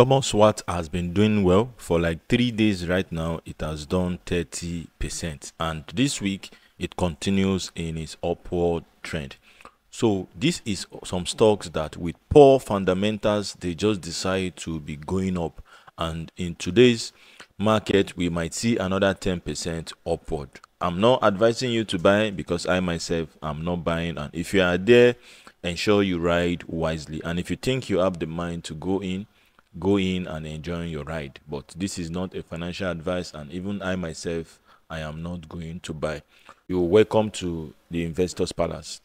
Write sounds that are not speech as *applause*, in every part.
Thomas Wyatt has been doing well for like three days right now. It has done 30%, and this week it continues in its upward trend. So, this is some stocks that with poor fundamentals, they just decide to be going up. And in today's market, we might see another 10% upward. I'm not advising you to buy because I myself am not buying. And if you are there, ensure you ride wisely. And if you think you have the mind to go in, go in and enjoy your ride. But this is not a financial advice and even i myself i am not going to buy. You're welcome to the investors palace.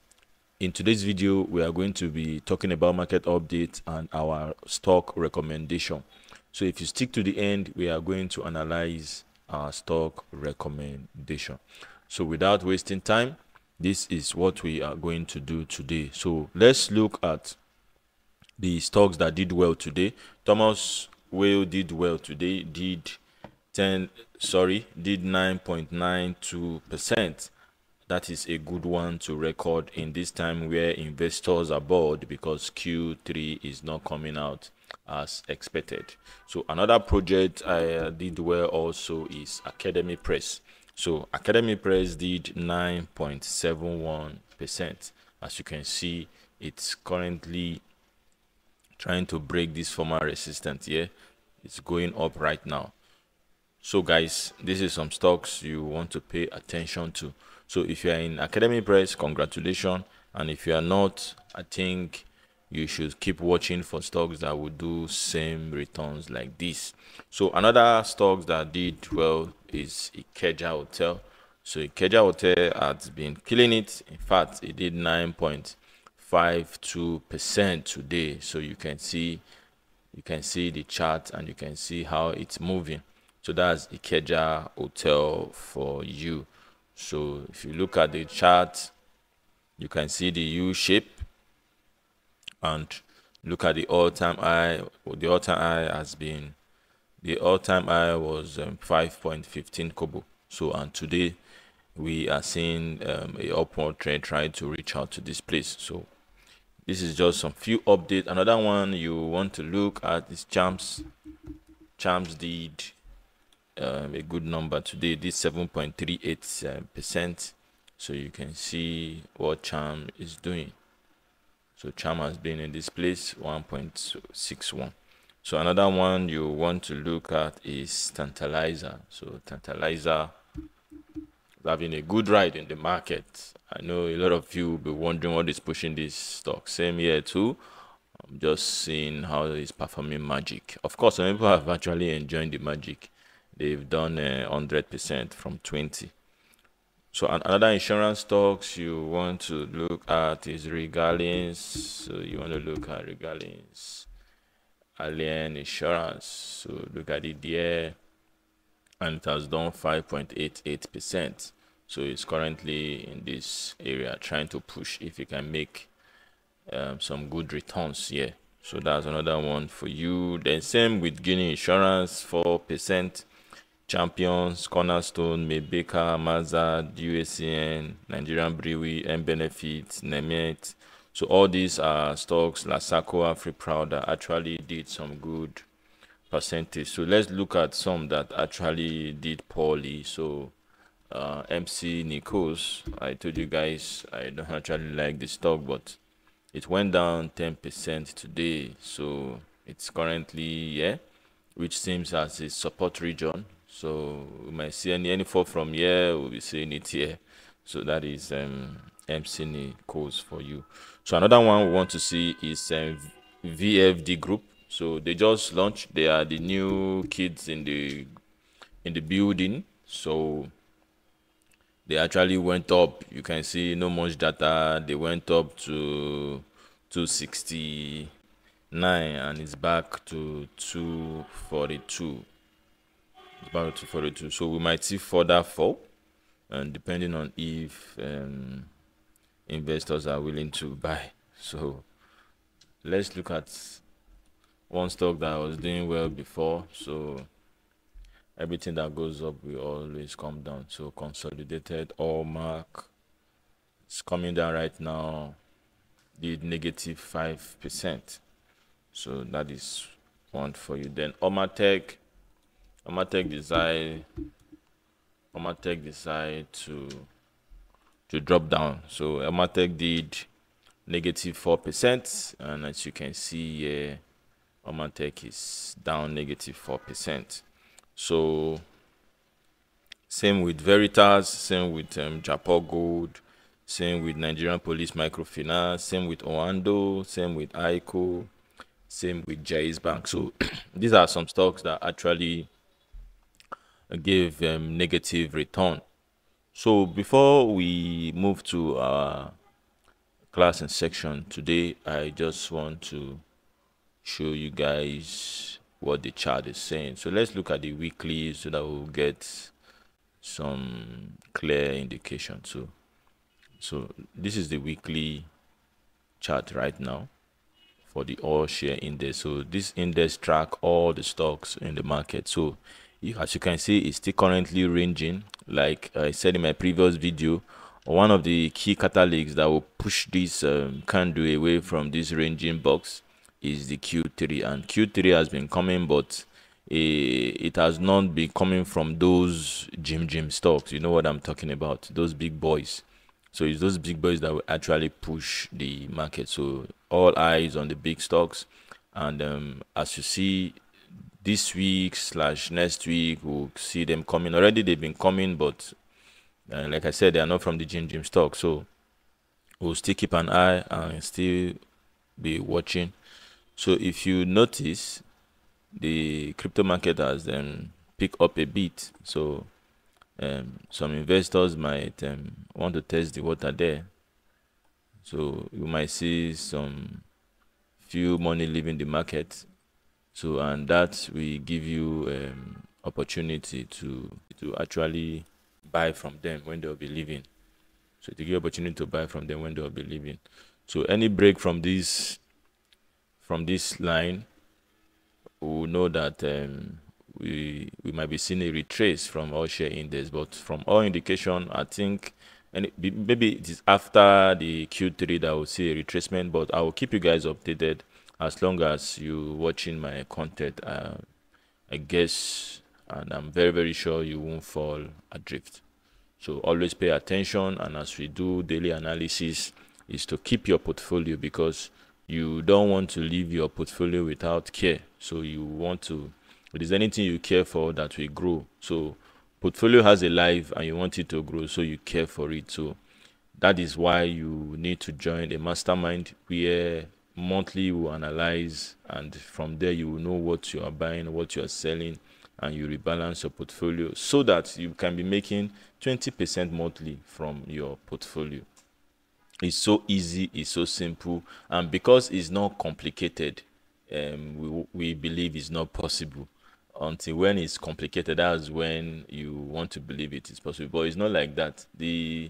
In today's video we are going to be talking about market updates and our stock recommendation. So if you stick to the end we are going to analyze our stock recommendation. So without wasting time this is what we are going to do today. So let's look at the stocks that did well today. Thomas Wyatt did well today, did 10 sorry, did 9.92%. That is a good one to record in this time where investors are bored because Q3 is not coming out as expected. So another project I uh, did well also is Academy Press. So Academy Press did 9.71%. As you can see, it's currently trying to break this former resistance here. Yeah? It's going up right now. So guys, this is some stocks you want to pay attention to. So if you are in Academy Press, congratulations. And if you are not, I think you should keep watching for stocks that will do same returns like this. So another stocks that did well is Ikeja Hotel. So Ikeja Hotel has been killing it. In fact, it did 9 points. 0.52% today. So you can see you can see the chart and you can see how it's moving. So that's Ikeja Hotel for you. So if you look at the chart, you can see the U shape and look at the all-time high. The all-time high has been the all-time high was um, 5.15 kobo. So and today we are seeing um, a upward trend trying to reach out to this place. So this is just some few updates. Another one you want to look at is champs champs did um, a good number today. This 7.38 uh, percent. So you can see what charm is doing. So charm has been in this place 1.61 so another one you want to look at is tantalizer. So tantalizer having a good ride in the market. I know a lot of you will be wondering what is pushing this stock. Same here too. I'm just seeing how it's performing magic. Of course, some people have actually enjoyed the magic. They've done uh, 100% from 20. So another insurance stocks you want to look at is Regalins. So you want to look at Regalins. Allianz Insurance. So look at it there. And it has done 5.88% so it's currently in this area trying to push if you can make um, some good returns here. So that's another one for you. Then same with guinea insurance 4% champions cornerstone Mebeka, mazard uscn nigerian brewery and benefits nemet so all these are stocks lasaco free proud that actually did some good percentage. So let's look at some that actually did poorly. So uh, McNichols. I told you guys I don't actually like the stock, but it went down 10% today. So it's currently, yeah, which seems as a support region. So we might see any, any fall from here, we'll be seeing it here. So that is um, McNichols for you. So another one we want to see is um, VFD Group. So they just launched. They are the new kids in the in the building. So they actually went up you can see no much data they went up to 269 and it's back to 242 it's back to 242 so we might see further fall and depending on if um, investors are willing to *laughs* buy. So let's look at one stock that was doing well before. So everything that goes up will always come down so consolidated mark it's coming down right now did negative five percent so that is one for you. Then Omatek, Omatek decide, Omatek decide to to drop down. So Omatek did negative four percent, and as you can see here, Omatek is down negative four percent. So same with Veritas, same with um, Japaul Gold, same with Nigerian Police Microfinance, same with Oando, same with ICO, same with Jaiz Bank. So *clears throat* these are some stocks that actually give um, negative return. So before we move to our class and section today, I just want to show you guys what the chart is saying. So let's look at the weekly so that we'll get some clear indication too. So this is the weekly chart right now for the all share index. So this index track all the stocks in the market. So as you can see, it's still currently ranging. Like I said in my previous video, one of the key catalysts that will push this um, candle away from this ranging box is the Q3 and Q3 has been coming but it has not been coming from those gym gym stocks. You know what i'm talking about? Those big boys. So it's those big boys that will actually push the market. So all eyes on the big stocks. And um, as you see this week slash next week we'll see them coming. Already they've been coming but uh, like i said they are not from the gym gym stock. So we'll still keep an eye and still be watching so if you notice the crypto market has then picked up a bit. So um, some investors might um, want to test the water there. So you might see some few money leaving the market. So and that will give you um, opportunity to to actually buy from them when they'll be leaving. So to give opportunity to buy from them when they'll be leaving. So any break from this from this line we know that um, we we might be seeing a retrace from all share index, but from all indication, I think and maybe it is after the Q3 that we'll see a retracement, but I will keep you guys updated as long as you watching my content. Uh, I guess, and I'm very very sure you won't fall adrift. So always pay attention, and as we do daily analysis, is to keep your portfolio because you don't want to leave your portfolio without care. So you want to if there's anything you care for that will grow. So portfolio has a life and you want it to grow so you care for it. So that is why you need to join a mastermind where monthly you analyze and from there you will know what you are buying what you are selling and you rebalance your portfolio so that you can be making 20% monthly from your portfolio it's so easy it's so simple and because it's not complicated um, we, we believe it's not possible. Until when it's complicated that's when you want to believe it is possible. But it's not like that. The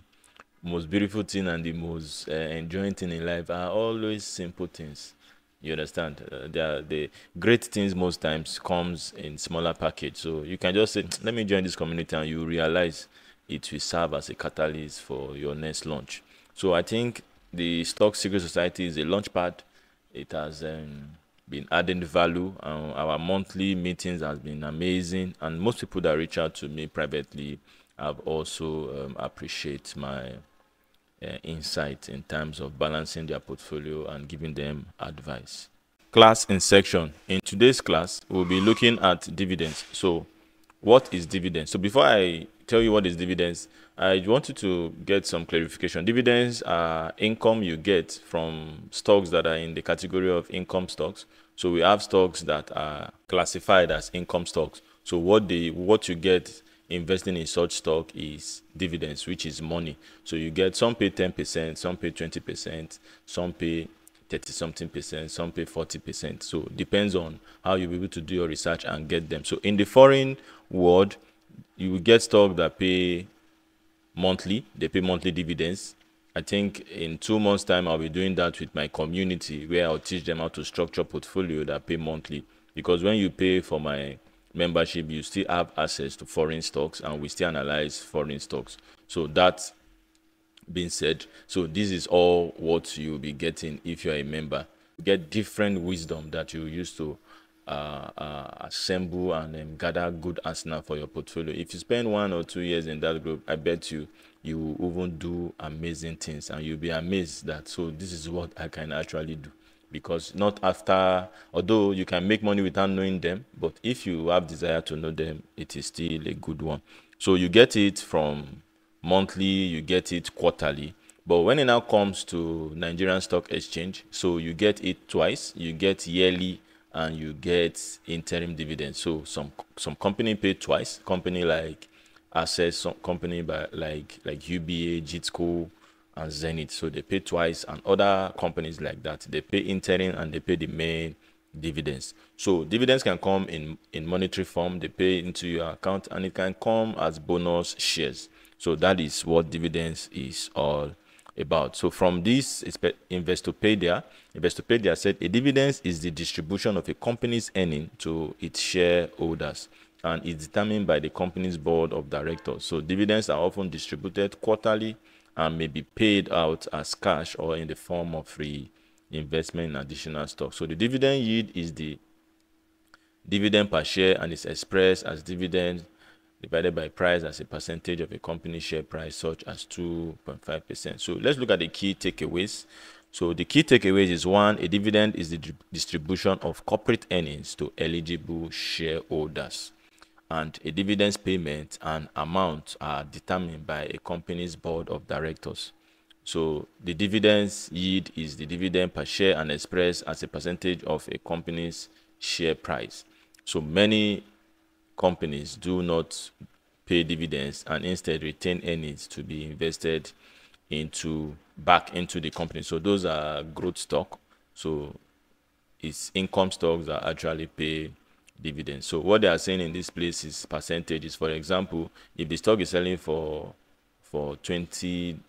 most beautiful thing and the most uh, enjoying thing in life are always simple things. You understand? Uh, the, the great things most times comes in smaller package. So you can just say let me join this community and you realize it will serve as a catalyst for your next launch so I think the Stock Secret Society is a launch pad. It has um, been adding value. Um, our monthly meetings has been amazing, and most people that reach out to me privately have also um, appreciate my uh, insight in terms of balancing their portfolio and giving them advice. Class in section. In today's class, we'll be looking at dividends. So, what is dividends? So, before I tell you what is dividends, I wanted to get some clarification. Dividends are income you get from stocks that are in the category of income stocks. So we have stocks that are classified as income stocks. So what they what you get investing in such stock is dividends, which is money. So you get some pay 10%, some pay 20%, some pay 30 something percent, some pay 40%. So depends on how you be able to do your research and get them. So in the foreign world, you will get stock that pay monthly. They pay monthly dividends. I think in two months' time, I'll be doing that with my community where I'll teach them how to structure portfolio that pay monthly. Because when you pay for my membership, you still have access to foreign stocks and we still analyze foreign stocks. So that being said, so this is all what you'll be getting if you're a member. You get different wisdom that you used to uh, uh, assemble and um, gather good arsenal for your portfolio. If you spend one or two years in that group, I bet you you will even do amazing things and you'll be amazed that so this is what I can actually do. Because not after, although you can make money without knowing them, but if you have desire to know them, it is still a good one. So you get it from monthly, you get it quarterly. But when it now comes to Nigerian Stock Exchange, so you get it twice, you get yearly and you get interim dividends. So some some company pay twice, company like Access, some company by like like UBA, GTCO, and Zenith. So they pay twice, and other companies like that they pay interim and they pay the main dividends. So dividends can come in in monetary form. They pay into your account, and it can come as bonus shares. So that is what dividends is all about. So from this Investopedia, Investopedia said a dividend is the distribution of a company's earning to its shareholders and is determined by the company's board of directors. So dividends are often distributed quarterly and may be paid out as cash or in the form of free investment in additional stock. So the dividend yield is the dividend per share and is expressed as dividend divided by price as a percentage of a company share price such as 2.5%. So let's look at the key takeaways. So the key takeaways is one, a dividend is the distribution of corporate earnings to eligible shareholders and a dividends payment and amount are determined by a company's board of directors. So the dividends yield is the dividend per share and expressed as a percentage of a company's share price. So many companies do not pay dividends and instead retain earnings to be invested into back into the company. So those are growth stock. So it's income stocks that actually pay dividends. So what they are saying in this place is percentages. For example, if the stock is selling for for 20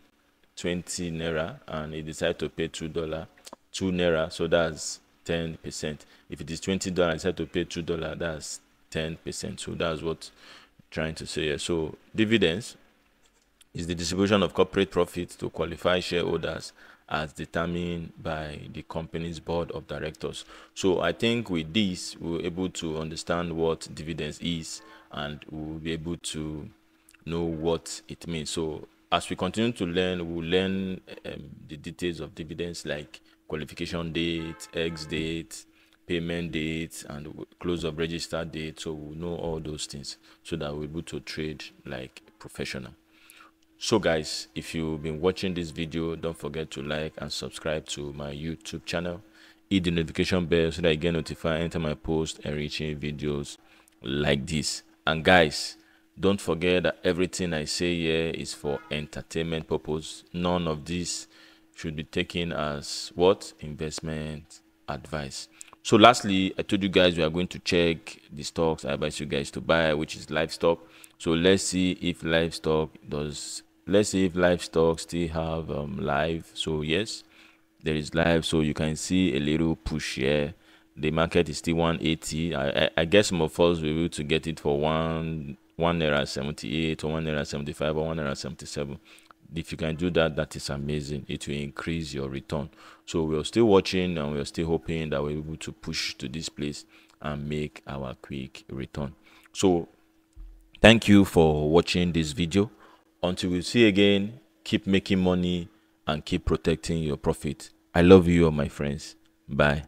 20 naira and it decide to pay two dollar, two naira, so that's 10 percent. If it is 20 dollar, decide to pay two dollar, that's 10 percent. So that's what I'm trying to say here. So dividends is the distribution of corporate profits to qualified shareholders as determined by the company's board of directors. So I think with this, we're able to understand what dividends is and we'll be able to know what it means. So as we continue to learn, we'll learn um, the details of dividends like qualification date, ex date, payment date, and close of register date. So we'll know all those things so that we're able to trade like professional. So guys if you've been watching this video don't forget to like and subscribe to my youtube channel. Hit the notification bell so that you get notified anytime i post enriching videos like this. And guys don't forget that everything i say here is for entertainment purpose. None of this should be taken as what? Investment advice so lastly i told you guys we are going to check the stocks i advise you guys to buy which is livestock. So let's see if livestock does let's see if livestock still have um, live so yes there is live so you can see a little push here. The market is still 180 i i, I guess some of us will be able to get it for one one naira 78 or one naira 75 or one naira 77 if you can do that that is amazing it will increase your return so we're still watching and we're still hoping that we're able to push to this place and make our quick return so thank you for watching this video until we see again, keep making money and keep protecting your profit. I love you, all my friends. Bye.